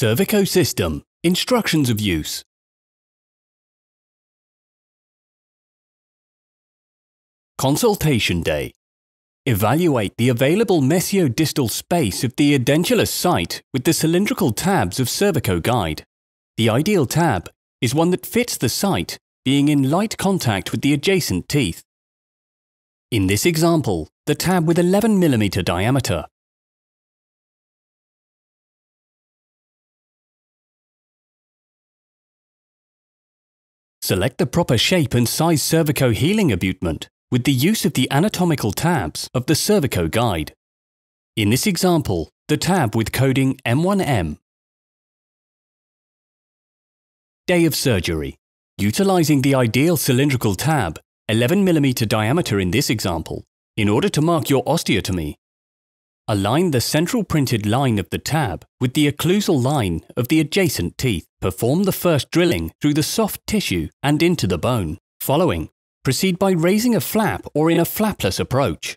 Cervico System Instructions of Use Consultation Day Evaluate the available mesiodistal space of the edentulous site with the cylindrical tabs of Cervico Guide. The ideal tab is one that fits the site, being in light contact with the adjacent teeth. In this example, the tab with 11mm diameter Select the proper shape and size cervico healing abutment with the use of the anatomical tabs of the Cervico Guide. In this example, the tab with coding M1M. Day of surgery. Utilizing the ideal cylindrical tab, 11mm diameter in this example, in order to mark your osteotomy, Align the central printed line of the tab with the occlusal line of the adjacent teeth. Perform the first drilling through the soft tissue and into the bone. Following, proceed by raising a flap or in a flapless approach.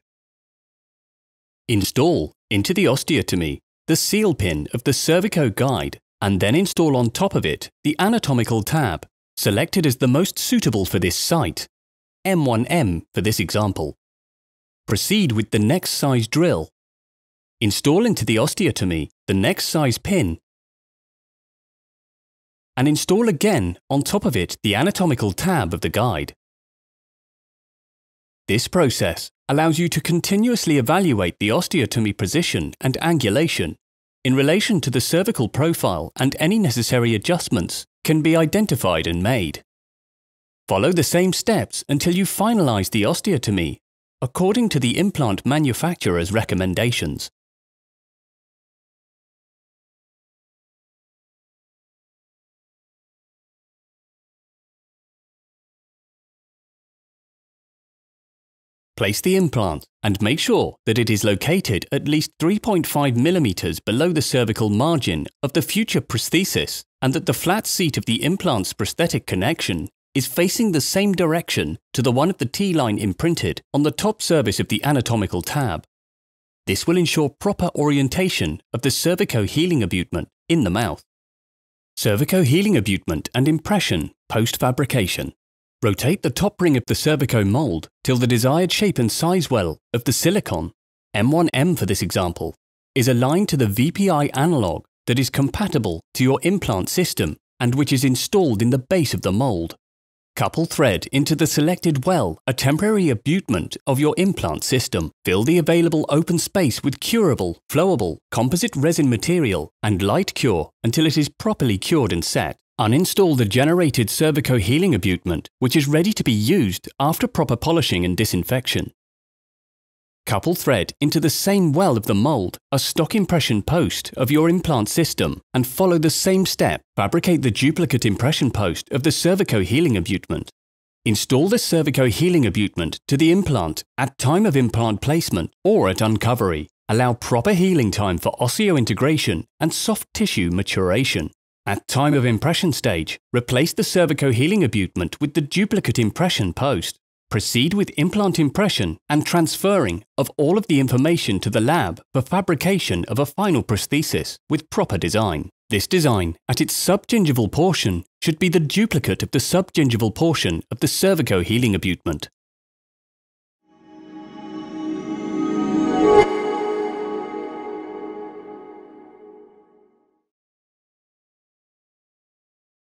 Install into the osteotomy the seal pin of the Cervico guide and then install on top of it the anatomical tab, selected as the most suitable for this site, M1M for this example. Proceed with the next size drill Install into the osteotomy the next size pin and install again on top of it the anatomical tab of the guide. This process allows you to continuously evaluate the osteotomy position and angulation in relation to the cervical profile and any necessary adjustments can be identified and made. Follow the same steps until you finalize the osteotomy according to the implant manufacturer's recommendations. Place the implant and make sure that it is located at least 3.5 mm below the cervical margin of the future prosthesis and that the flat seat of the implant's prosthetic connection is facing the same direction to the one of the T-line imprinted on the top surface of the anatomical tab. This will ensure proper orientation of the cervico healing abutment in the mouth. Cervico healing abutment and impression post-fabrication. Rotate the top ring of the cervico mold till the desired shape and size well of the silicon, M1M for this example, is aligned to the VPI analog that is compatible to your implant system and which is installed in the base of the mold. Couple thread into the selected well a temporary abutment of your implant system. Fill the available open space with curable, flowable, composite resin material and light cure until it is properly cured and set. Uninstall the generated cervico healing abutment, which is ready to be used after proper polishing and disinfection. Couple thread into the same well of the mold a stock impression post of your implant system and follow the same step. Fabricate the duplicate impression post of the cervico healing abutment. Install the cervico healing abutment to the implant at time of implant placement or at uncovery. Allow proper healing time for osseointegration and soft tissue maturation. At time of impression stage, replace the cervico healing abutment with the duplicate impression post. Proceed with implant impression and transferring of all of the information to the lab for fabrication of a final prosthesis with proper design. This design, at its subgingival portion, should be the duplicate of the subgingival portion of the cervico healing abutment.